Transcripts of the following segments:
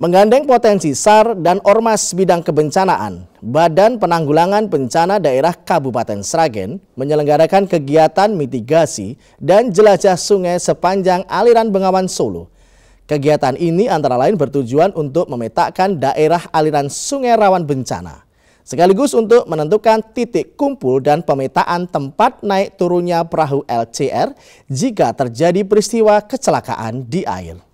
Menggandeng potensi SAR dan Ormas Bidang Kebencanaan, Badan Penanggulangan Bencana Daerah Kabupaten Sragen menyelenggarakan kegiatan mitigasi dan jelajah sungai sepanjang aliran Bengawan Solo. Kegiatan ini antara lain bertujuan untuk memetakan daerah aliran sungai rawan bencana, sekaligus untuk menentukan titik kumpul dan pemetaan tempat naik turunnya perahu LCR jika terjadi peristiwa kecelakaan di air.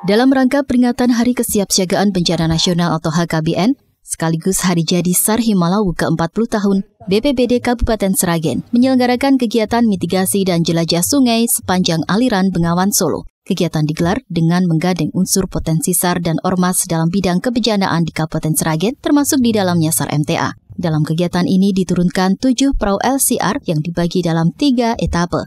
Dalam rangka peringatan Hari Kesiapsiagaan Bencana Nasional atau HKBN, sekaligus Hari Jadi SAR Himalawu ke-40 tahun, BPBD Kabupaten Seragen menyelenggarakan kegiatan mitigasi dan jelajah sungai sepanjang aliran Bengawan Solo. Kegiatan digelar dengan menggandeng unsur potensi SAR dan Ormas dalam bidang kebencanaan di Kabupaten Seragen, termasuk di dalamnya SAR MTA. Dalam kegiatan ini diturunkan tujuh perahu LCR yang dibagi dalam tiga etape,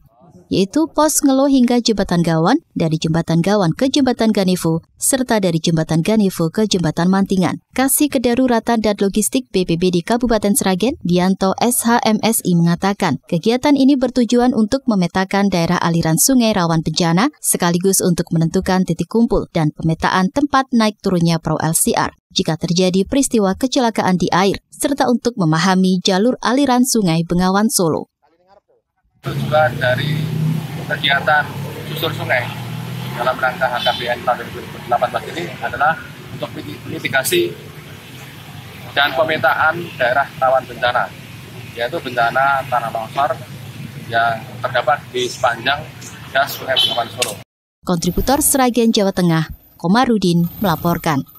yaitu pos Ngelo hingga Jembatan Gawan, dari Jembatan Gawan ke Jembatan Ganevo, serta dari Jembatan Ganevo ke Jembatan Mantingan. Kasih Kedaruratan dan Logistik BPBD Kabupaten Sragen, Dianto SHMSI mengatakan, kegiatan ini bertujuan untuk memetakan daerah aliran sungai rawan bencana, sekaligus untuk menentukan titik kumpul dan pemetaan tempat naik turunnya perahu LCR jika terjadi peristiwa kecelakaan di air, serta untuk memahami jalur aliran sungai Bengawan Solo. Tujuan dari kegiatan susur sungai dalam rangka HKBN tahun 2018 ini adalah untuk mitigasi dan pemetaan daerah rawan bencana, yaitu bencana tanah longsor yang terdapat di sepanjang gas Sungai Bengawan Solo. Kontributor Seragen Jawa Tengah, Komarudin melaporkan.